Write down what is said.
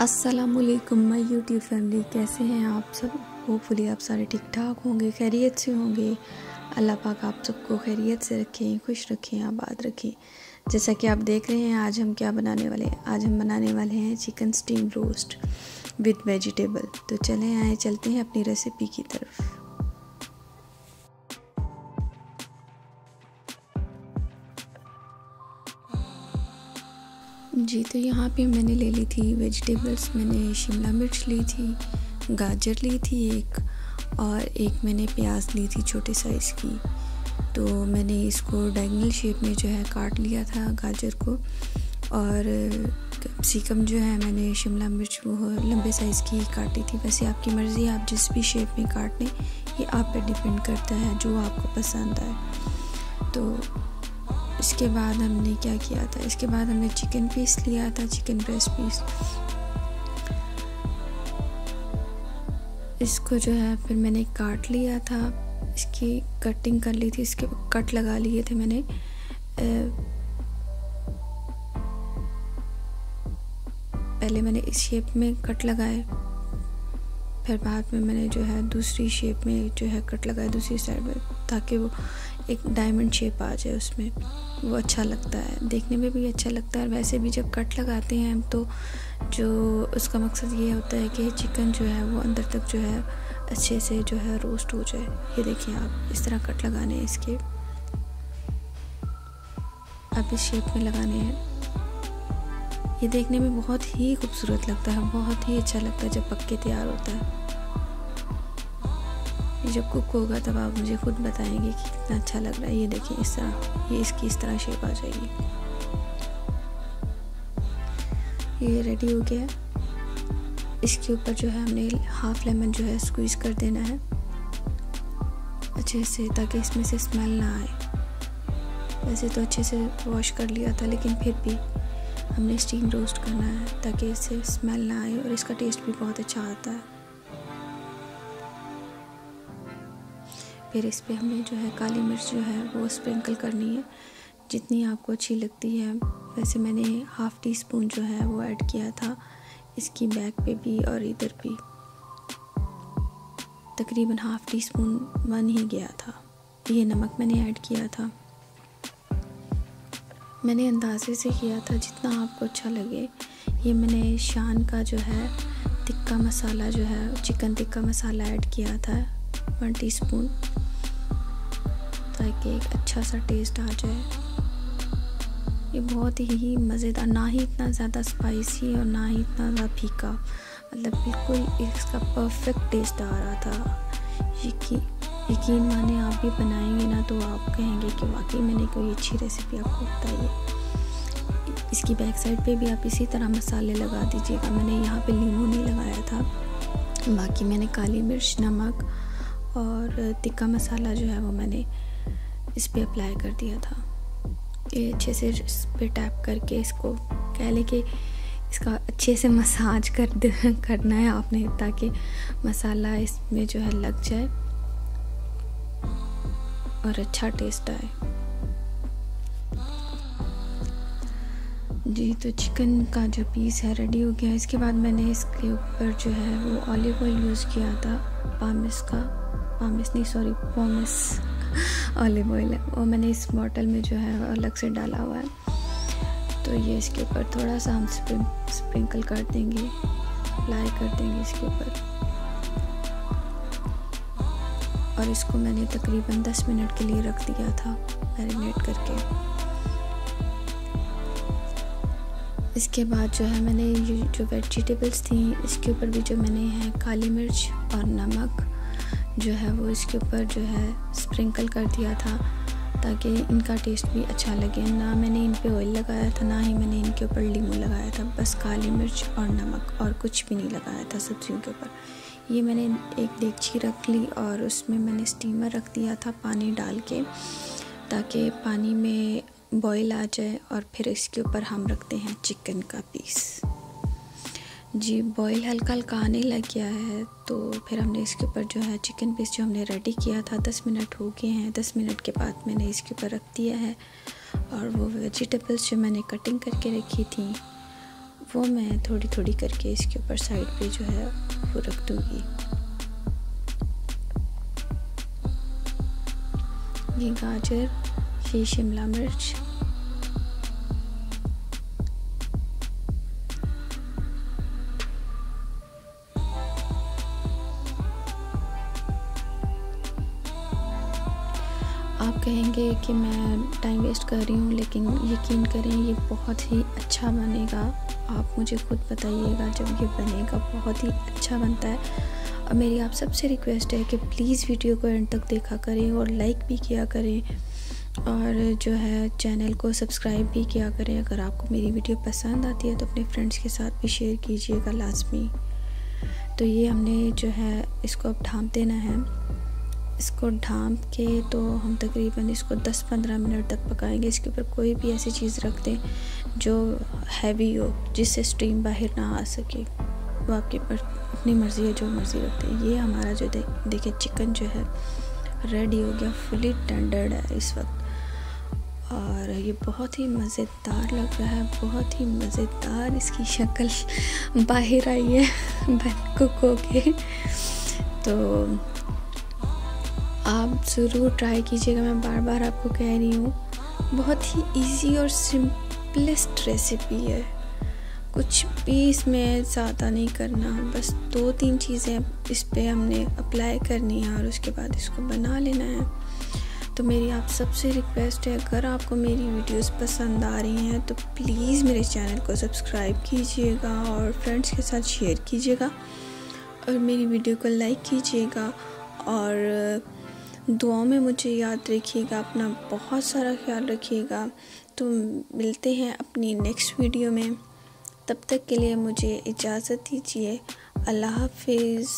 असलकुम my YouTube family कैसे हैं आप सब? होपफुली आप सारे ठीक ठाक होंगे, खैरियत से होंगे। अल्लाह पाक आप सबको खैरियत से रखें, खुश रखें, आबाद रखें। जैसा कि आप देख रहे हैं, आज हम क्या बनाने वाले हैं? आज हम बनाने वाले हैं chicken steam roast with vegetable. तो चलें आए, चलते हैं अपनी रेसिपी की तरफ़। जी तो यहाँ पे मैंने ले ली थी वेजिटेबल्स मैंने शिमला मिर्च ली थी, गाजर ली थी एक और एक मैंने प्याज ली थी छोटे साइज़ की। तो मैंने इसको डायगनल शेप में जो है काट लिया था गाजर को और कैप्सिकम जो है मैंने शिमला मिर्च वो लंबे साइज़ की काटी थी। वैसे आपकी मर्ज़ी आप जिस भी शेप में काट लें, ये आप पे डिपेंड करता है, जो आपको पसंद आए। तो इसके बाद हमने क्या किया था? इसके बाद हमने चिकन पीस लिया था चिकन ब्रेस्ट पीस इसको जो है फिर मैंने काट लिया था। इसकी कटिंग कर ली थी, इसके कट लगा लिए थे मैंने। पहले मैंने इस शेप में कट लगाए। फिर बाद में मैंने जो है दूसरी शेप में जो है कट लगाया दूसरी साइड में, ताकि वो एक डायमंड शेप आ जाए उसमें। वो अच्छा लगता है। देखने में भी अच्छा लगता है वैसे भी जब कट लगाते हैं हम तो जो उसका मकसद ये होता है कि चिकन जो है वो अंदर तक जो है अच्छे से जो है रोस्ट हो जाए। ये देखिए आप इस तरह कट लगाने हैं इसके। अब इस शेप में लगाने हैं। ये देखने में बहुत ही खूबसूरत लगता है, बहुत ही अच्छा लगता है जब पक्के तैयार होता है। जब कुक होगा तब आप मुझे खुद बताएँगे कि कितना अच्छा लग रहा है। ये देखिए इस तरह, ये इसकी इस तरह शेप आ जाएगी। ये रेडी हो गया। इसके ऊपर जो है हमने हाफ़ लेमन जो है स्क्वीज कर देना है। अच्छे से, ताकि इसमें से स्मेल ना आए। वैसे तो अच्छे से वॉश कर लिया था, लेकिन फिर भी हमने स्टीम रोस्ट करना है, ताकि इससे स्मेल ना आए और इसका टेस्ट भी बहुत अच्छा आता है। फिर इस पर हमें जो है काली मिर्च जो है वो स्प्रिंकल करनी है। जितनी आपको अच्छी लगती है। वैसे मैंने हाफ़ टी स्पून जो है वो ऐड किया था। इसकी बैक पे भी और इधर भी। तकरीबन हाफ़ टी स्पून बन ही गया था। ये नमक मैंने ऐड किया था। मैंने अंदाजे से किया था जितना आपको अच्छा लगे। ये मैंने शान का जो है, टिक्का मसाला जो है, चिकन टिक्का मसाला ऐड किया था। वन टीस्पून, ताकि एक अच्छा सा टेस्ट आ जाए। ये बहुत ही मज़ेदार, ना ही इतना ज़्यादा स्पाइसी और ना ही इतना ज़्यादा फीका मतलब बिल्कुल इसका परफेक्ट टेस्ट आ रहा था। यकीन यकीन माने आप भी बनाएँगे ना तो आप कहेंगे कि वाकई मैंने कोई अच्छी रेसिपी आपको बताई है। इसकी बैक साइड पे भी आप इसी तरह मसाले लगा दीजिएगा। मैंने यहाँ पे लीमू नहीं लगाया था, बाकी मैंने काली मिर्च, नमक और तिक्का मसाला जो है वो मैंने इस पर अप्लाई कर दिया था। ये अच्छे से इस पर टैप करके इसको कह लें कि इसका अच्छे से मसाज कर करना है आपने, ताकि मसाला इसमें जो है लग जाए और अच्छा टेस्ट आए। जी तो चिकन का जो पीस है रेडी हो गया। इसके बाद मैंने इसके ऊपर जो है वो ऑलिव ऑयल यूज़ किया था, पामिस का। पामिस नहीं सॉरी पोमिस ऑलिव ऑयल है वो मैंने इस बॉटल में जो है अलग से डाला हुआ है। तो ये इसके ऊपर थोड़ा सा हम स्प्रिंकल कर देंगे अप्लाई कर देंगे इसके ऊपर। और इसको मैंने तकरीबन 10 मिनट के लिए रख दिया था मैरिनेट करके। इसके बाद जो है मैंने जो वेजिटेबल्स थी, इसके ऊपर भी जो मैंने है काली मिर्च और नमक। जो है वो इसके ऊपर जो है स्प्रिंकल कर दिया था ताकि इनका टेस्ट भी अच्छा लगे। ना मैंने इन पे ऑयल लगाया था, ना ही मैंने इनके ऊपर लीमू लगाया था। बस काली मिर्च और नमक और कुछ भी नहीं लगाया था सब्जियों के ऊपर। ये मैंने एक डेगची रख ली और उसमें मैंने स्टीमर रख दिया था पानी डाल के ताकि पानी में बॉयल आ जाए और फिर इसके ऊपर हम रखते हैं चिकन का पीस जी बॉईल हल्का हल्का आने लग गया है तो फिर हमने इसके ऊपर जो है चिकन पीस जो हमने रेडी किया था, दस मिनट हो गए हैं। दस मिनट के बाद मैंने इसके ऊपर रख दिया है और वो वेजिटेबल्स जो मैंने कटिंग करके रखी थी, वो मैं थोड़ी थोड़ी करके इसके ऊपर साइड पे जो है वो रख दूँगी। ये गाजर, ये शिमला मिर्च आप कहेंगे कि मैं टाइम वेस्ट कर रही हूँ, लेकिन यकीन करें, ये बहुत ही अच्छा बनेगा। आप मुझे खुद बताइएगा जब ये बनेगा। बहुत ही अच्छा बनता है। और मेरी आप सबसे रिक्वेस्ट है कि प्लीज़ वीडियो को एंड तक देखा करें और लाइक भी किया करें। और जो है चैनल को सब्सक्राइब भी किया करें। अगर आपको मेरी वीडियो पसंद आती है तो अपने फ्रेंड्स के साथ भी शेयर कीजिएगा लाजमी। तो ये हमने जो है, इसको अब ढाँप देना है। इसको ढाँप के तो हम तकरीबन इसको 10-15 मिनट तक पकाएँगे। इसके ऊपर कोई भी ऐसी चीज़ रख दें जो हैवी हो जिससे स्टीम बाहर ना आ सके। वो आपके पर अपनी मर्ज़ी है जो मर्ज़ी रखते हैं ये हमारा जो दे, देखिए चिकन जो है रेडी हो गया फुली टेंडर्ड है इस वक्त। और ये बहुत ही मज़ेदार लग रहा है बहुत ही मज़ेदार इसकी शक्ल बाहर आई है बन कुक हो के। तो आप ज़रूर ट्राई कीजिएगा, मैं बार बार आपको कह रही हूँ। बहुत ही इजी और सिंपलेस्ट रेसिपी है। कुछ भी इसमें ज़्यादा नहीं करना, बस दो तीन चीज़ें इस पर हमने अप्लाई करनी है और उसके बाद इसको बना लेना है। तो मेरी आप सबसे रिक्वेस्ट है, अगर आपको मेरी वीडियोस पसंद आ रही हैं तो प्लीज़ मेरे चैनल को सब्सक्राइब कीजिएगा और फ्रेंड्स के साथ शेयर कीजिएगा। और मेरी वीडियो को लाइक कीजिएगा और दुआओं में मुझे याद रखिएगा, अपना बहुत सारा ख्याल रखिएगा। तो मिलते हैं अपनी नेक्स्ट वीडियो में। तब तक के लिए मुझे इजाज़त दीजिए। अल्लाह हाफिज़।